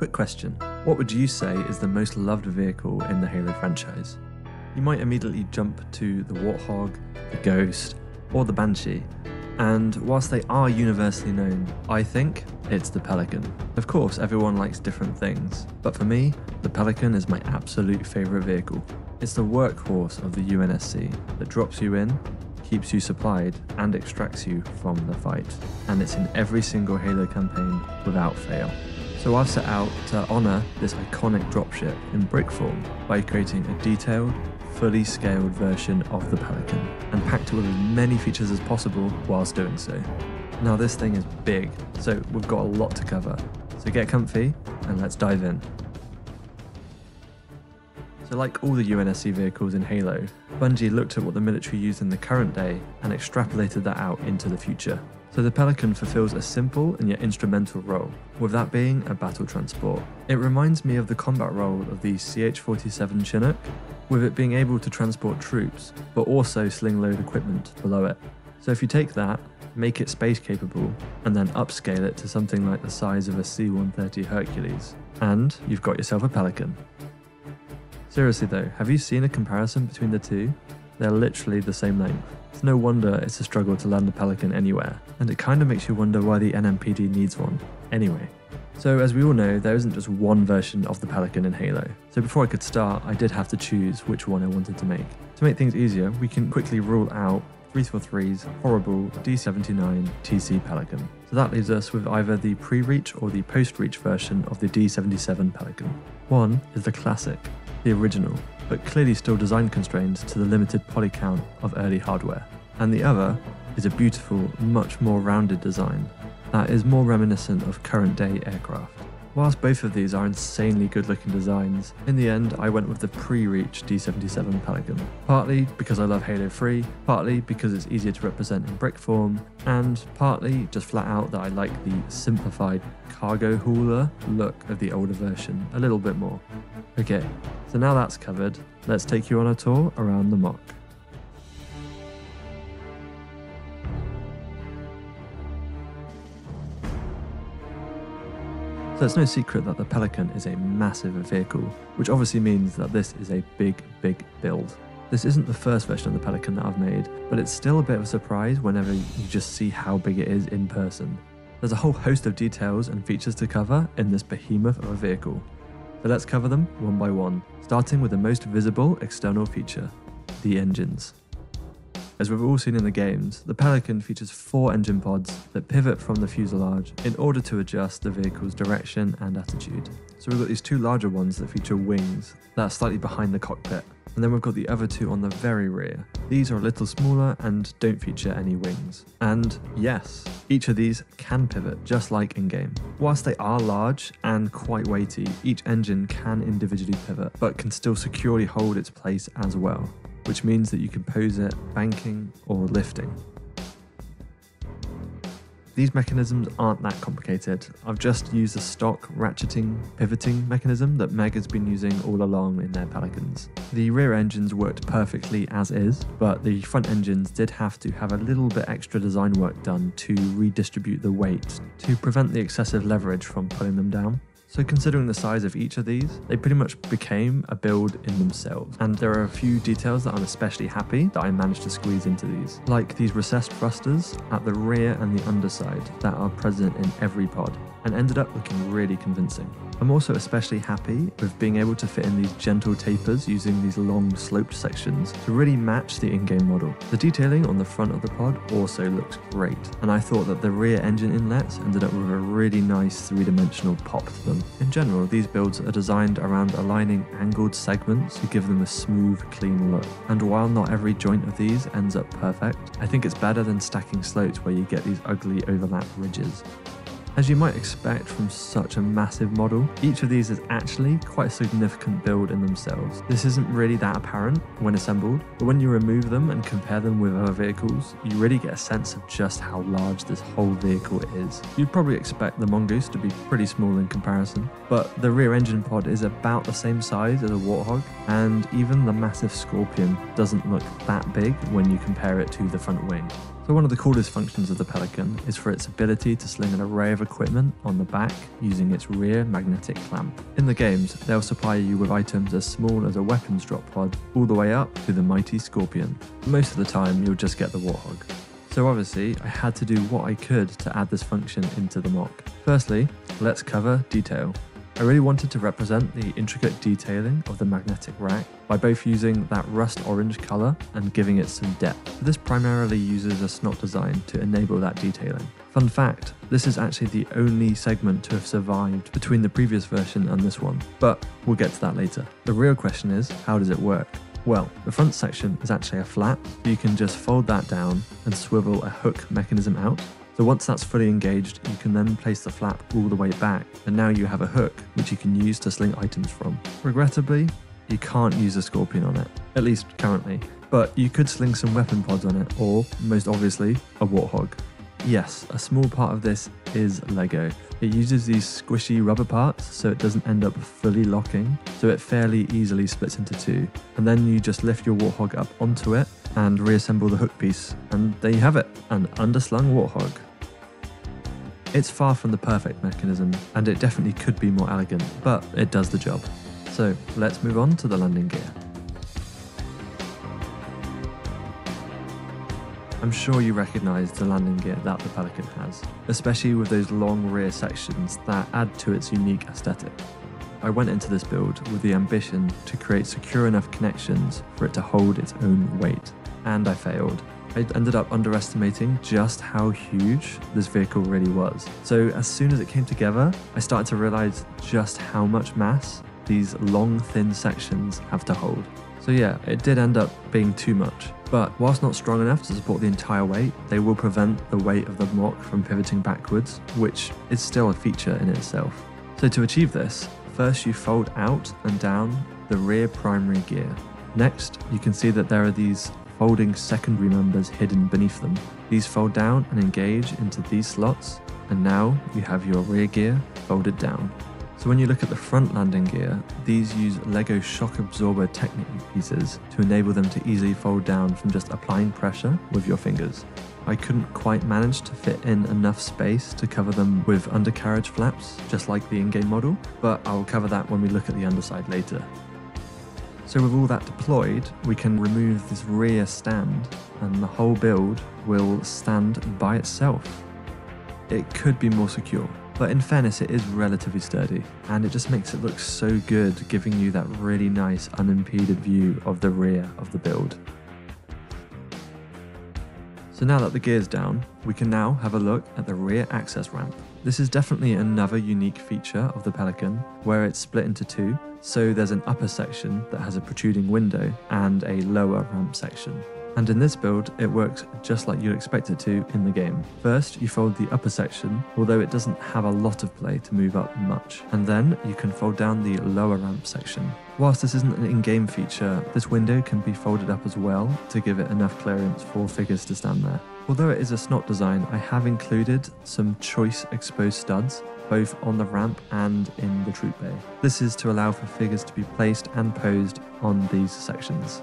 Quick question What would you say is the most loved vehicle in the Halo franchise? You might immediately jump to the Warthog, the Ghost, or the Banshee. And whilst they are universally known, I think it's the Pelican. Of course, everyone likes different things, but for me, the Pelican is my absolute favourite vehicle. It's the workhorse of the UNSC that drops you in, keeps you supplied, and extracts you from the fight. And it's in every single Halo campaign without fail. So I've set out to honour this iconic dropship in brick form by creating a detailed, fully scaled version of the Pelican and packed it with as many features as possible whilst doing so. Now this thing is big, so we've got a lot to cover. So get comfy and let's dive in. So like all the UNSC vehicles in Halo, Bungie looked at what the military used in the current day and extrapolated that out into the future. So the Pelican fulfills a simple and yet instrumental role, with that being a battle transport. It reminds me of the combat role of the CH-47 Chinook, with it being able to transport troops, but also sling load equipment below it. So if you take that, make it space capable, and then upscale it to something like the size of a C-130 Hercules, and you've got yourself a Pelican. Seriously though, have you seen a comparison between the two? They're literally the same length. It's no wonder it's a struggle to land a Pelican anywhere, and it kinda makes you wonder why the NMPD needs one. Anyway, so as we all know, there isn't just one version of the Pelican in Halo. So before I could start, I did have to choose which one I wanted to make. To make things easier, we can quickly rule out 343's horrible D79 TC Pelican. So that leaves us with either the pre-reach or the post-reach version of the D77 Pelican. One is the classic, the original, but clearly still design constrained to the limited poly count of early hardware. And the other is a beautiful, much more rounded design that is more reminiscent of current day aircraft. Whilst both of these are insanely good looking designs, in the end I went with the pre-reach D77 Pelican. Partly because I love Halo 3, partly because it's easier to represent in brick form, and partly just flat out that I like the simplified cargo hauler look of the older version a little bit more. Okay, so now that's covered, let's take you on a tour around the MOC. So it's no secret that the Pelican is a massive vehicle, which obviously means that this is a big, big build. This isn't the first version of the Pelican that I've made, but it's still a bit of a surprise whenever you just see how big it is in person. There's a whole host of details and features to cover in this behemoth of a vehicle. So let's cover them one by one, starting with the most visible external feature, the engines. As we've all seen in the games, the Pelican features four engine pods that pivot from the fuselage in order to adjust the vehicle's direction and attitude. So we've got these two larger ones that feature wings that are slightly behind the cockpit, and then we've got the other two on the very rear. These are a little smaller and don't feature any wings. And yes, each of these can pivot just like in game. Whilst they are large and quite weighty, each engine can individually pivot, but can still securely hold its place as well which means that you can pose it banking or lifting. These mechanisms aren't that complicated. I've just used a stock ratcheting pivoting mechanism that Mega has been using all along in their Pelicans. The rear engines worked perfectly as is, but the front engines did have to have a little bit extra design work done to redistribute the weight to prevent the excessive leverage from pulling them down. So considering the size of each of these, they pretty much became a build in themselves. And there are a few details that I'm especially happy that I managed to squeeze into these, like these recessed thrusters at the rear and the underside that are present in every pod and ended up looking really convincing. I'm also especially happy with being able to fit in these gentle tapers using these long sloped sections to really match the in-game model. The detailing on the front of the pod also looks great, and I thought that the rear engine inlets ended up with a really nice three-dimensional pop to them. In general, these builds are designed around aligning angled segments to give them a smooth, clean look. And while not every joint of these ends up perfect, I think it's better than stacking slopes where you get these ugly overlap ridges. As you might expect from such a massive model, each of these is actually quite a significant build in themselves. This isn't really that apparent when assembled, but when you remove them and compare them with other vehicles, you really get a sense of just how large this whole vehicle is. You'd probably expect the Mongoose to be pretty small in comparison, but the rear engine pod is about the same size as a Warthog, and even the massive Scorpion doesn't look that big when you compare it to the front wing. So one of the coolest functions of the Pelican is for its ability to sling an array of equipment on the back using its rear magnetic clamp. In the games, they'll supply you with items as small as a weapons drop pod all the way up to the mighty Scorpion. Most of the time, you'll just get the Warthog. So obviously, I had to do what I could to add this function into the MOC. Firstly, let's cover detail. I really wanted to represent the intricate detailing of the magnetic rack by both using that rust orange colour and giving it some depth. This primarily uses a SNOT design to enable that detailing. Fun fact, this is actually the only segment to have survived between the previous version and this one, but we'll get to that later. The real question is, how does it work? Well, the front section is actually a flap, you can just fold that down and swivel a hook mechanism out so once that's fully engaged, you can then place the flap all the way back, and now you have a hook which you can use to sling items from. Regrettably, you can't use a scorpion on it, at least currently, but you could sling some weapon pods on it, or, most obviously, a warthog. Yes, a small part of this is Lego. It uses these squishy rubber parts so it doesn't end up fully locking, so it fairly easily splits into two. And then you just lift your Warthog up onto it and reassemble the hook piece, and there you have it an underslung Warthog. It's far from the perfect mechanism, and it definitely could be more elegant, but it does the job. So let's move on to the landing gear. I'm sure you recognise the landing gear that the Pelican has, especially with those long rear sections that add to its unique aesthetic. I went into this build with the ambition to create secure enough connections for it to hold its own weight, and I failed. I ended up underestimating just how huge this vehicle really was. So as soon as it came together, I started to realize just how much mass these long, thin sections have to hold. So yeah, it did end up being too much. But whilst not strong enough to support the entire weight, they will prevent the weight of the MOC from pivoting backwards, which is still a feature in itself. So to achieve this, first you fold out and down the rear primary gear. Next, you can see that there are these folding secondary members hidden beneath them. These fold down and engage into these slots, and now you have your rear gear folded down. So when you look at the front landing gear, these use LEGO shock absorber technique pieces to enable them to easily fold down from just applying pressure with your fingers. I couldn't quite manage to fit in enough space to cover them with undercarriage flaps, just like the in-game model, but I'll cover that when we look at the underside later. So with all that deployed, we can remove this rear stand and the whole build will stand by itself. It could be more secure, but in fairness it is relatively sturdy and it just makes it look so good giving you that really nice unimpeded view of the rear of the build. So now that the gear's down, we can now have a look at the rear access ramp. This is definitely another unique feature of the Pelican, where it's split into two, so there's an upper section that has a protruding window and a lower ramp section. And in this build, it works just like you'd expect it to in the game. First, you fold the upper section, although it doesn't have a lot of play to move up much. And then you can fold down the lower ramp section. Whilst this isn't an in-game feature, this window can be folded up as well to give it enough clearance for figures to stand there. Although it is a SNOT design, I have included some choice exposed studs both on the ramp and in the troop bay. This is to allow for figures to be placed and posed on these sections.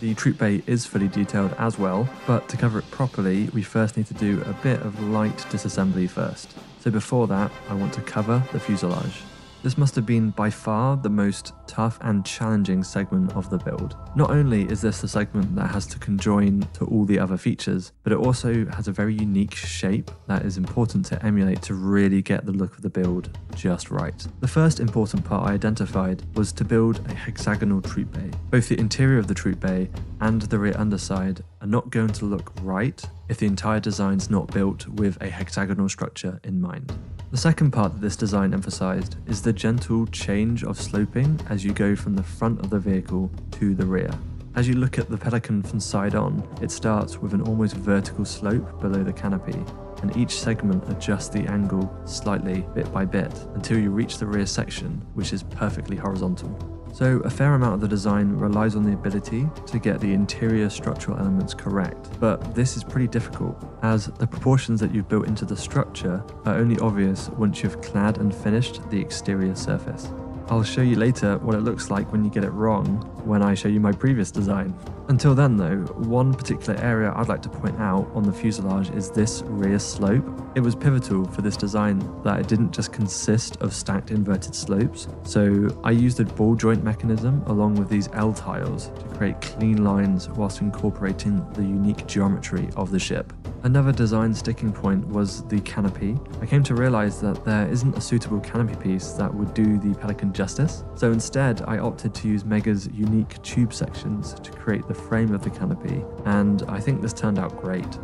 The troop bay is fully detailed as well, but to cover it properly, we first need to do a bit of light disassembly first. So before that, I want to cover the fuselage. This must have been by far the most tough and challenging segment of the build. Not only is this the segment that has to conjoin to all the other features, but it also has a very unique shape that is important to emulate to really get the look of the build just right. The first important part I identified was to build a hexagonal troop bay. Both the interior of the troop bay and the rear underside are not going to look right if the entire design is not built with a hexagonal structure in mind. The second part that this design emphasised is the gentle change of sloping as you go from the front of the vehicle to the rear. As you look at the Pelican from side on, it starts with an almost vertical slope below the canopy, and each segment adjusts the angle slightly bit by bit until you reach the rear section, which is perfectly horizontal. So a fair amount of the design relies on the ability to get the interior structural elements correct, but this is pretty difficult as the proportions that you've built into the structure are only obvious once you've clad and finished the exterior surface. I'll show you later what it looks like when you get it wrong when I show you my previous design. Until then though, one particular area I'd like to point out on the fuselage is this rear slope. It was pivotal for this design that it didn't just consist of stacked inverted slopes, so I used a ball joint mechanism along with these L tiles to create clean lines whilst incorporating the unique geometry of the ship. Another design sticking point was the canopy. I came to realize that there isn't a suitable canopy piece that would do the Pelican justice, so instead I opted to use Mega's unique tube sections to create the frame of the canopy, and I think this turned out great.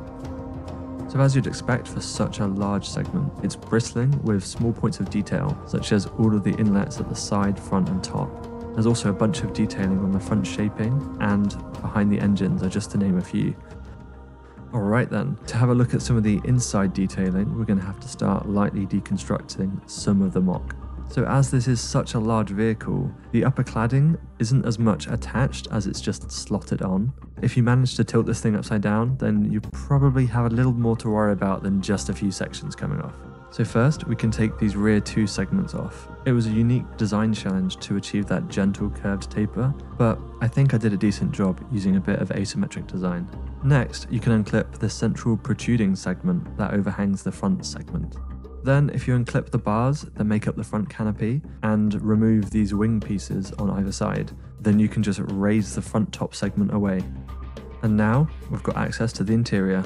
So as you'd expect for such a large segment, it's bristling with small points of detail, such as all of the inlets at the side, front and top. There's also a bunch of detailing on the front shaping and behind the engines are just to name a few. Alright then, to have a look at some of the inside detailing, we're going to have to start lightly deconstructing some of the MOC. So as this is such a large vehicle, the upper cladding isn't as much attached as it's just slotted on. If you manage to tilt this thing upside down, then you probably have a little more to worry about than just a few sections coming off. So first, we can take these rear two segments off. It was a unique design challenge to achieve that gentle curved taper, but I think I did a decent job using a bit of asymmetric design. Next, you can unclip the central protruding segment that overhangs the front segment. Then, if you unclip the bars that make up the front canopy and remove these wing pieces on either side, then you can just raise the front top segment away. And now, we've got access to the interior.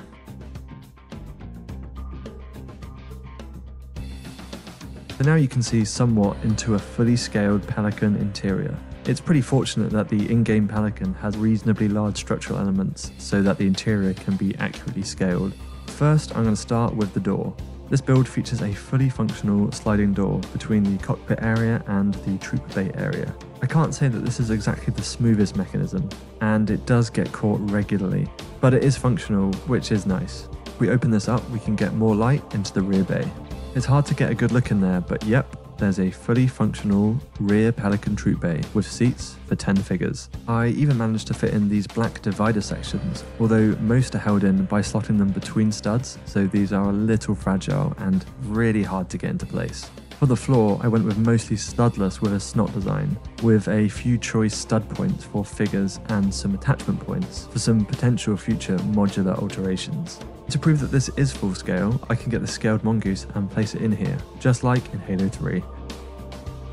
So now you can see somewhat into a fully scaled Pelican interior. It's pretty fortunate that the in-game Pelican has reasonably large structural elements so that the interior can be accurately scaled. First, I'm going to start with the door. This build features a fully functional sliding door between the cockpit area and the trooper bay area. I can't say that this is exactly the smoothest mechanism, and it does get caught regularly, but it is functional, which is nice. If we open this up, we can get more light into the rear bay. It's hard to get a good look in there, but yep, there's a fully functional rear Pelican troop bay with seats for 10 figures. I even managed to fit in these black divider sections, although most are held in by slotting them between studs, so these are a little fragile and really hard to get into place. For the floor, I went with mostly studless with a SNOT design, with a few choice stud points for figures and some attachment points for some potential future modular alterations. To prove that this is full scale, I can get the scaled mongoose and place it in here, just like in Halo 3.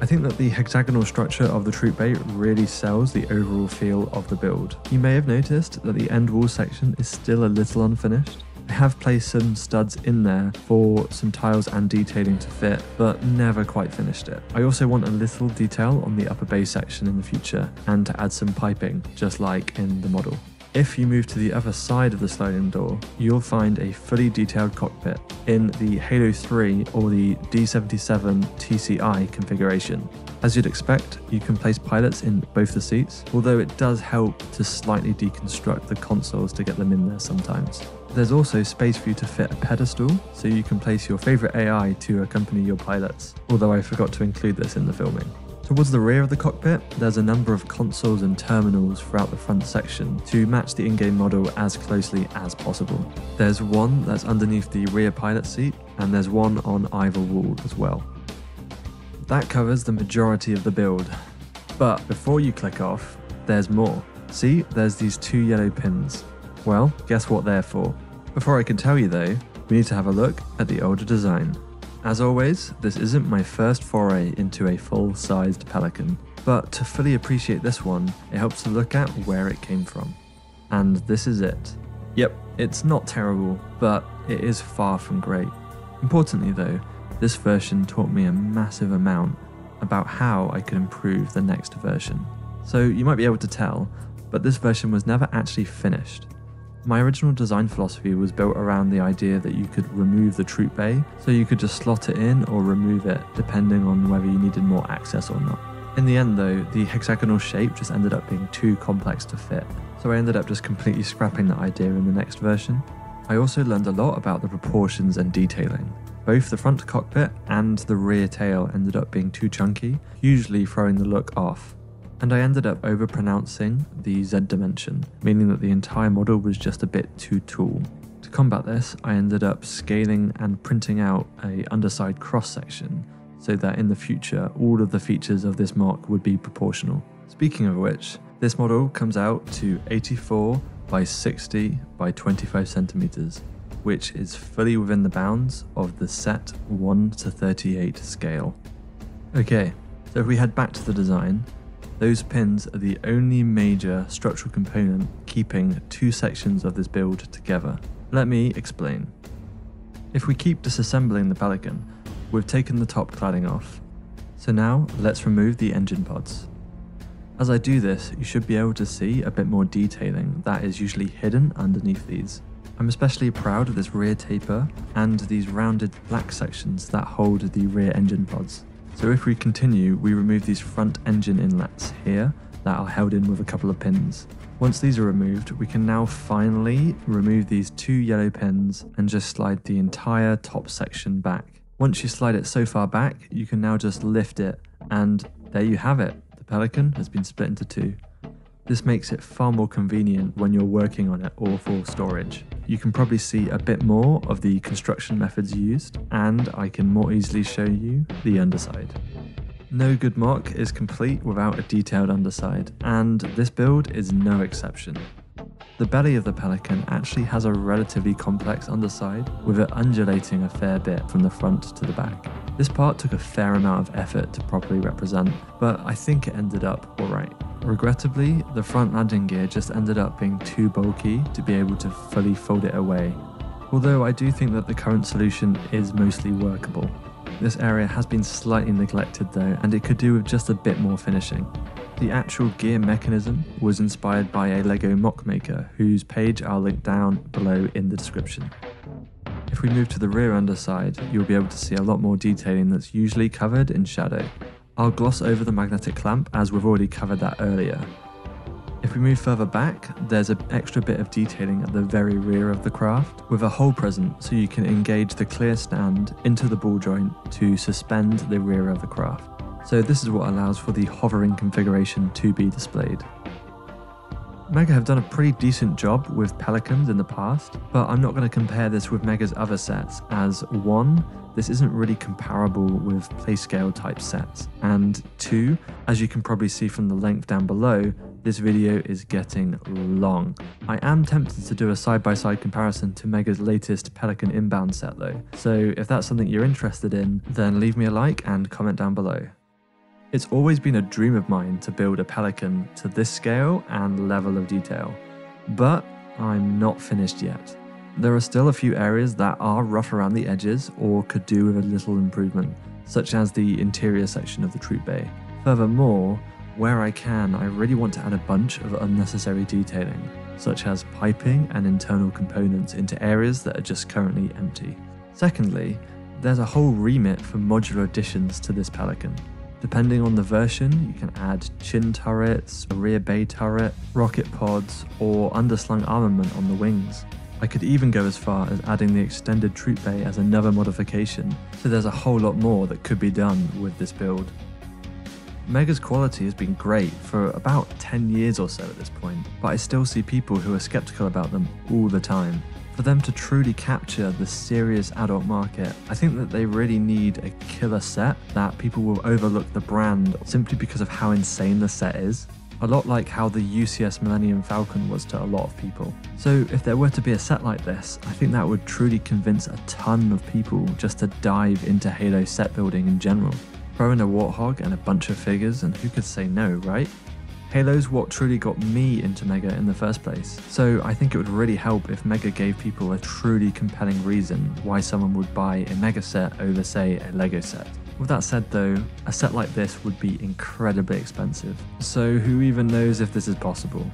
I think that the hexagonal structure of the troop bay really sells the overall feel of the build. You may have noticed that the end wall section is still a little unfinished, I have placed some studs in there for some tiles and detailing to fit, but never quite finished it. I also want a little detail on the upper bay section in the future and to add some piping, just like in the model. If you move to the other side of the sliding door, you'll find a fully detailed cockpit in the Halo 3 or the D77 TCI configuration. As you'd expect, you can place pilots in both the seats, although it does help to slightly deconstruct the consoles to get them in there sometimes. There's also space for you to fit a pedestal, so you can place your favourite AI to accompany your pilots, although I forgot to include this in the filming. Towards the rear of the cockpit, there's a number of consoles and terminals throughout the front section to match the in-game model as closely as possible. There's one that's underneath the rear pilot seat, and there's one on either wall as well. That covers the majority of the build. But before you click off, there's more. See, there's these two yellow pins. Well, guess what they're for? Before I can tell you though, we need to have a look at the older design. As always, this isn't my first foray into a full-sized Pelican, but to fully appreciate this one, it helps to look at where it came from. And this is it. Yep, it's not terrible, but it is far from great. Importantly though, this version taught me a massive amount about how I could improve the next version. So you might be able to tell, but this version was never actually finished. My original design philosophy was built around the idea that you could remove the troop bay, so you could just slot it in or remove it depending on whether you needed more access or not. In the end though, the hexagonal shape just ended up being too complex to fit, so I ended up just completely scrapping that idea in the next version. I also learned a lot about the proportions and detailing. Both the front cockpit and the rear tail ended up being too chunky, hugely throwing the look off, and I ended up overpronouncing the Z dimension, meaning that the entire model was just a bit too tall. To combat this, I ended up scaling and printing out a underside cross section so that in the future all of the features of this MOC would be proportional. Speaking of which, this model comes out to 84 by 60 by 25 centimeters, which is fully within the bounds of the set 1 to 38 scale. Okay, so if we head back to the design, those pins are the only major structural component keeping two sections of this build together. Let me explain. If we keep disassembling the Pelican, we've taken the top cladding off. So now let's remove the engine pods. As I do this, you should be able to see a bit more detailing that is usually hidden underneath these. I'm especially proud of this rear taper and these rounded black sections that hold the rear engine pods. So if we continue, we remove these front engine inlets here that are held in with a couple of pins. Once these are removed, we can now finally remove these two yellow pins and just slide the entire top section back. Once you slide it so far back, you can now just lift it and there you have it. The Pelican has been split into two. This makes it far more convenient when you're working on it or for storage. You can probably see a bit more of the construction methods used and I can more easily show you the underside. No good MOC is complete without a detailed underside and this build is no exception. The belly of the Pelican actually has a relatively complex underside with it undulating a fair bit from the front to the back. This part took a fair amount of effort to properly represent, but I think it ended up alright. Regrettably, the front landing gear just ended up being too bulky to be able to fully fold it away, although I do think that the current solution is mostly workable. This area has been slightly neglected though, and it could do with just a bit more finishing. The actual gear mechanism was inspired by a LEGO MOC maker, whose page I'll link down below in the description. If we move to the rear underside, you'll be able to see a lot more detailing that's usually covered in shadow. I'll gloss over the magnetic clamp as we've already covered that earlier. If we move further back, there's an extra bit of detailing at the very rear of the craft, with a hole present so you can engage the clear stand into the ball joint to suspend the rear of the craft. So this is what allows for the hovering configuration to be displayed. Mega have done a pretty decent job with Pelicans in the past, but I'm not going to compare this with Mega's other sets, as one, this isn't really comparable with playscale type sets, and two, as you can probably see from the length down below, this video is getting long. I am tempted to do a side-by-side comparison to Mega's latest Pelican inbound set though, so if that's something you're interested in, then leave me a like and comment down below. It's always been a dream of mine to build a Pelican to this scale and level of detail, but I'm not finished yet. There are still a few areas that are rough around the edges or could do with a little improvement, such as the interior section of the troop bay. Furthermore, where I can, I really want to add a bunch of unnecessary detailing, such as piping and internal components into areas that are just currently empty. Secondly, there's a whole remit for modular additions to this Pelican. Depending on the version, you can add chin turrets, a rear bay turret, rocket pods, or underslung armament on the wings. I could even go as far as adding the extended troop bay as another modification, so there's a whole lot more that could be done with this build. Mega's quality has been great for about 10 years or so at this point, but I still see people who are skeptical about them all the time. For them to truly capture the serious adult market, I think that they really need a killer set that people will overlook the brand simply because of how insane the set is. A lot like how the UCS Millennium Falcon was to a lot of people. So, if there were to be a set like this, I think that would truly convince a ton of people just to dive into Halo set building in general. Throw in a Warthog and a bunch of figures, and who could say no, right? Halo's what truly got me into Mega in the first place, so I think it would really help if Mega gave people a truly compelling reason why someone would buy a Mega set over, say, a Lego set. With that said, though, a set like this would be incredibly expensive, so who even knows if this is possible?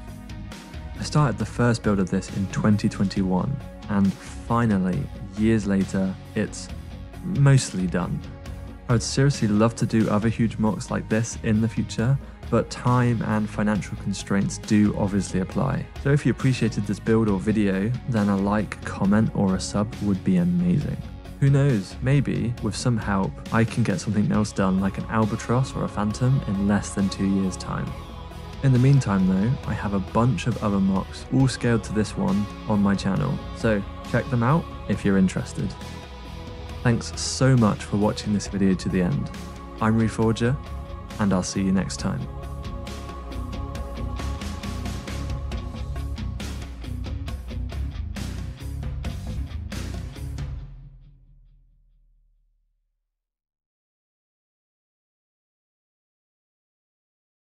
I started the first build of this in 2021, and finally, years later, it's mostly done. I would seriously love to do other huge MOCs like this in the future, but time and financial constraints do obviously apply. So if you appreciated this build or video, then a like, comment, or a sub would be amazing. Who knows, maybe, with some help, I can get something else done like an Albatross or a Phantom in less than two years' time. In the meantime though, I have a bunch of other MOCs, all scaled to this one, on my channel, so check them out if you're interested. Thanks so much for watching this video to the end. I'm Reforger, and I'll see you next time.